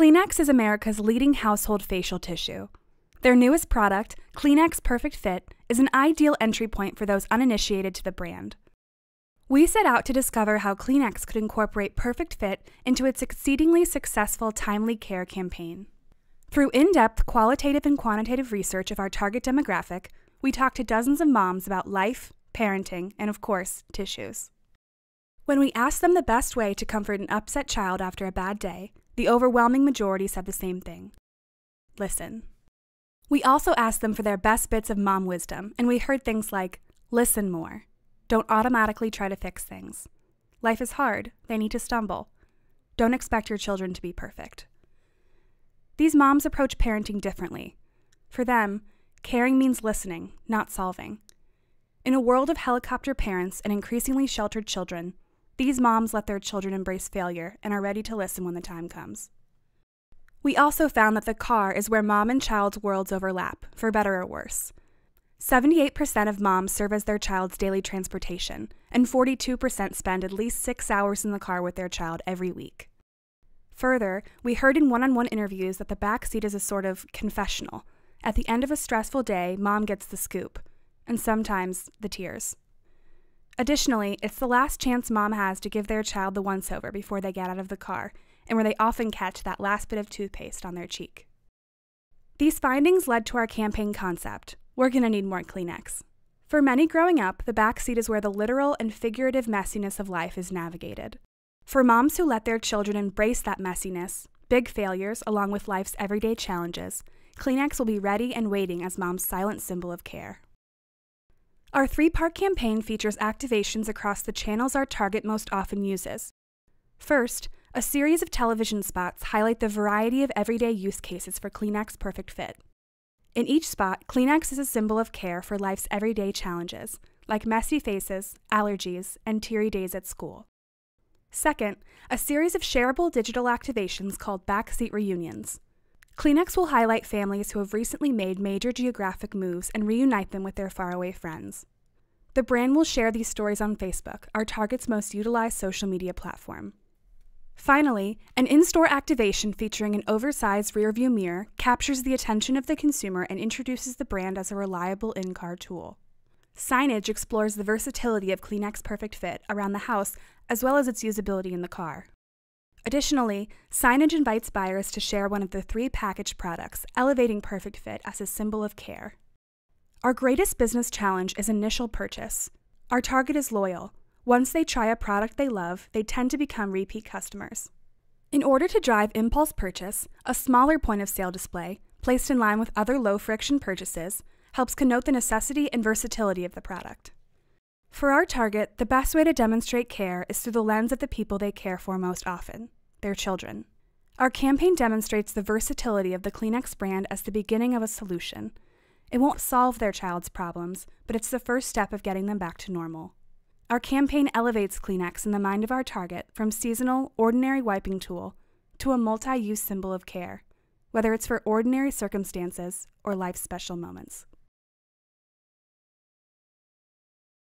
Kleenex is America's leading household facial tissue. Their newest product, Kleenex Perfect Fit, is an ideal entry point for those uninitiated to the brand. We set out to discover how Kleenex could incorporate Perfect Fit into its exceedingly successful Timely Care campaign. Through in depth qualitative and quantitative research of our target demographic, we talked to dozens of moms about life, parenting, and of course, tissues. When we asked them the best way to comfort an upset child after a bad day, the overwhelming majority said the same thing listen. We also asked them for their best bits of mom wisdom, and we heard things like listen more. Don't automatically try to fix things. Life is hard, they need to stumble. Don't expect your children to be perfect. These moms approach parenting differently. For them, caring means listening, not solving. In a world of helicopter parents and increasingly sheltered children, these moms let their children embrace failure and are ready to listen when the time comes. We also found that the car is where mom and child's worlds overlap, for better or worse. 78% of moms serve as their child's daily transportation, and 42% spend at least six hours in the car with their child every week. Further, we heard in one on one interviews that the back seat is a sort of confessional. At the end of a stressful day, mom gets the scoop, and sometimes the tears. Additionally, it's the last chance mom has to give their child the once over before they get out of the car, and where they often catch that last bit of toothpaste on their cheek. These findings led to our campaign concept we're going to need more Kleenex. For many growing up, the back seat is where the literal and figurative messiness of life is navigated. For moms who let their children embrace that messiness, big failures, along with life's everyday challenges, Kleenex will be ready and waiting as mom's silent symbol of care. Our three part campaign features activations across the channels our target most often uses. First, a series of television spots highlight the variety of everyday use cases for Kleenex Perfect Fit. In each spot, Kleenex is a symbol of care for life's everyday challenges, like messy faces, allergies, and teary days at school. Second, a series of shareable digital activations called Backseat Reunions. Kleenex will highlight families who have recently made major geographic moves and reunite them with their faraway friends. The brand will share these stories on Facebook, our target's most utilized social media platform. Finally, an in store activation featuring an oversized rearview mirror captures the attention of the consumer and introduces the brand as a reliable in car tool. Signage explores the versatility of Kleenex Perfect Fit around the house as well as its usability in the car. Additionally, signage invites buyers to share one of the three packaged products, elevating Perfect Fit as a symbol of care. Our greatest business challenge is initial purchase. Our target is loyal, once they try a product they love, they tend to become repeat customers. In order to drive impulse purchase, a smaller point of sale display, placed in line with other low friction purchases, helps connote the necessity and versatility of the product. For our target, the best way to demonstrate care is through the lens of the people they care for most often their children. Our campaign demonstrates the versatility of the Kleenex brand as the beginning of a solution. It won't solve their child's problems, but it's the first step of getting them back to normal. Our campaign elevates Kleenex in the mind of our target from seasonal, ordinary wiping tool to a multi use symbol of care, whether it's for ordinary circumstances or life's special moments.